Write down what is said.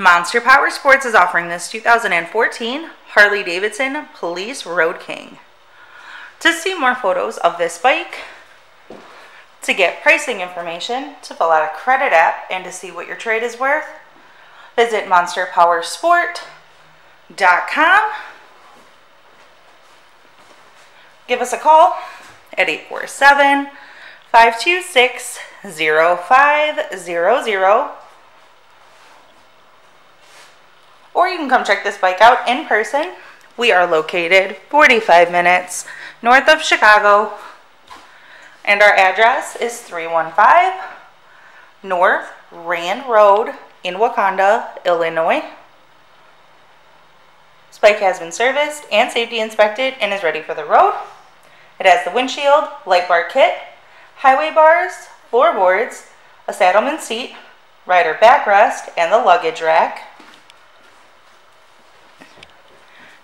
Monster Power Sports is offering this 2014 Harley Davidson Police Road King. To see more photos of this bike, to get pricing information, to fill out a credit app, and to see what your trade is worth, visit monsterpowersport.com. Give us a call at 847 526 0500 or you can come check this bike out in person. We are located 45 minutes north of Chicago, and our address is 315 North Rand Road in Wauconda, Illinois. This bike has been serviced and safety inspected and is ready for the road. It has the windshield, light bar kit, highway bars, floorboards, a Saddlemen seat, rider backrest, and the luggage rack.